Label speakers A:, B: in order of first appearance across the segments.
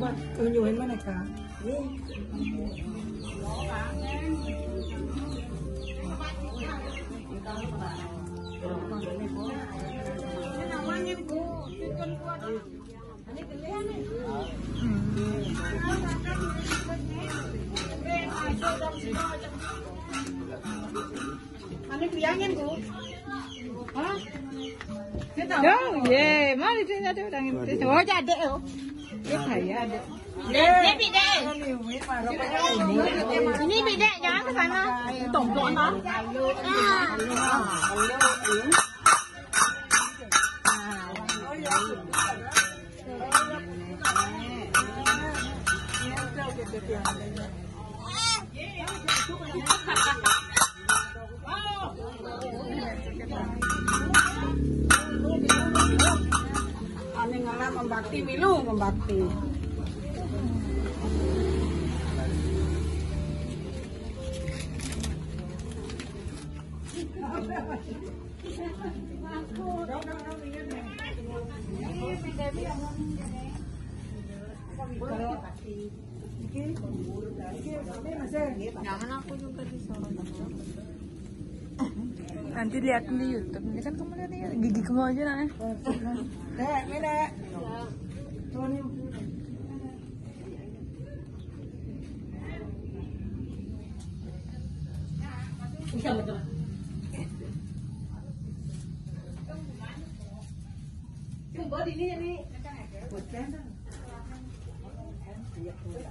A: coba tunjukin mana kak? Ano kuyangin ko? Ha?
B: Yo, ye, mari tu ada orang itu. Oh, นี่พี่เด้นี่
A: พี่
B: เด้ย้อนกันนะ
A: ตกลงนเนาะเ membakti milu, membakti.
B: Jangan aku juga di Nanti lihat di YouTube. Ini kan kamu lihat ya, gigi kamu aja nah.
A: Dek, ini dek. kami di Duwur, Duwur,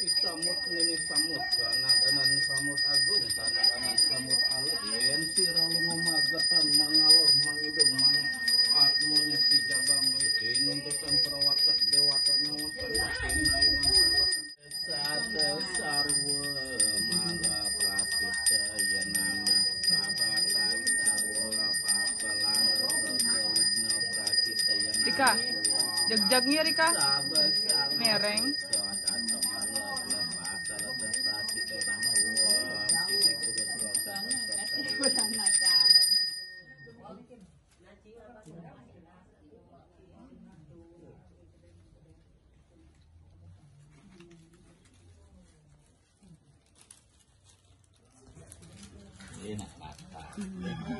C: Samut ini samut tanah danan samut agung tanah danan samut alut yen sira lunga magatan mangalor mangidung mang atmonya si jabang iki nuntutan perawatak dewata nawasan kinai masalah sate sarwa mala prasita ya nama sabatai sarwa papalan prasita
B: Rika, jag-jagnya Rika. Mereng.
C: นี่นะ
A: มาตา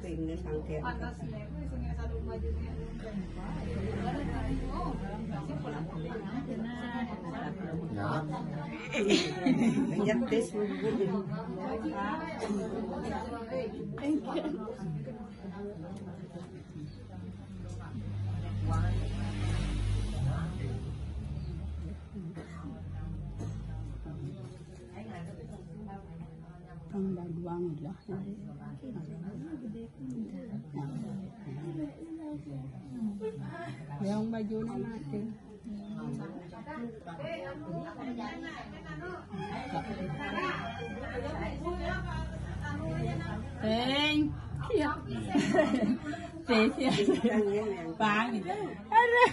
A: Pengen sangkir. Ya. Banyak. Thank you.
D: Ang baguang lah. Yang baju na natin. Teng. Siap. Spesial. Bang. Aduh.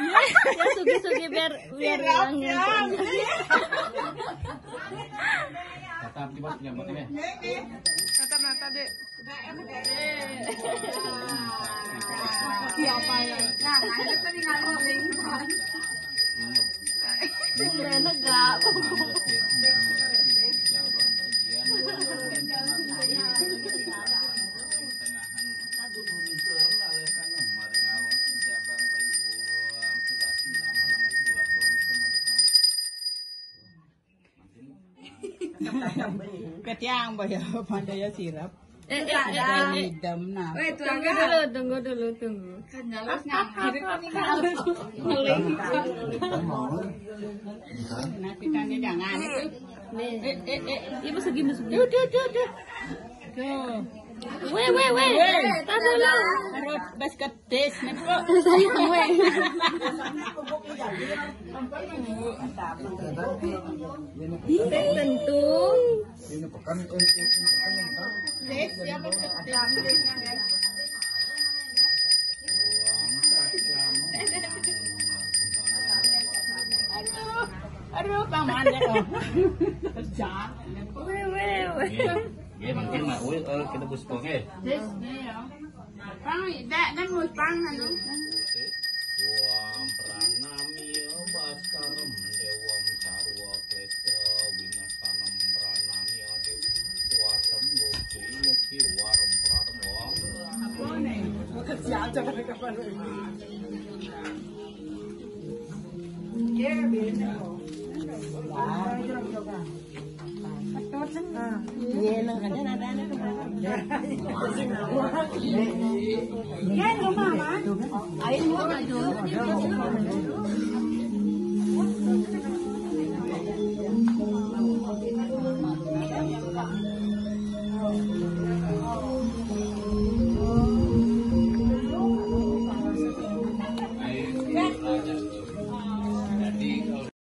E: Ya sugi-sugi biar biar bilangnya.
C: Tatap di bawah nyambut ini.
A: Mata-mata dek.
D: Siapa ya? Nah, lingkungan. Ketiamba ya pandai ya sirap.
E: Eh, tunggu dulu, tunggu dulu, tunggu.
D: jangan.
E: Nih,
D: eh, eh, eh, eh,
E: ibu segini, segini.
D: Duh, duh, duh, duh. Tuh.
E: Weh, weh, weh. Tar dulu.
D: Harus basket tes nih kok.
E: Sayang, weh. Tentu.
D: Tes siapa tes? Aduh. Aduh, paman deh. Oh. Kerjaan.
E: Weh, weh,
C: Yeah, mungkin mak ulit kalau kita buat sepong
D: eh. Ini dia. Pang, dah dah mau pang kan?
C: Wah, pranamio baskar mendewam sarwa kleto winasanam pranamio di tua sembuh kini waram pratmo.
D: Apa nih? Kerja aja kan kapan
E: ini?